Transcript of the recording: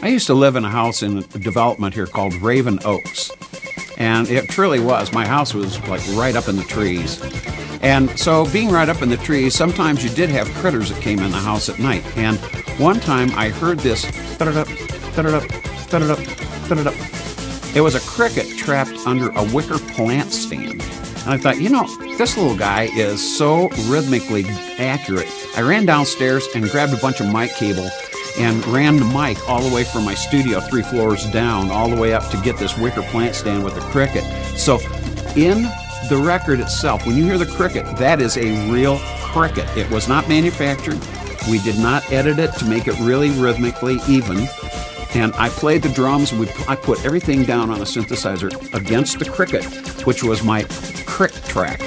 I used to live in a house in a development here called Raven Oaks. And it truly was. My house was like right up in the trees. And so, being right up in the trees, sometimes you did have critters that came in the house at night. And one time I heard this. It was a cricket trapped under a wicker plant stand. And I thought, you know, this little guy is so rhythmically accurate. I ran downstairs and grabbed a bunch of mic cable and ran the mic all the way from my studio three floors down, all the way up to get this wicker plant stand with the cricket. So, in the record itself, when you hear the cricket, that is a real cricket. It was not manufactured. We did not edit it to make it really rhythmically even. And I played the drums. We, I put everything down on a synthesizer against the cricket, which was my crick track.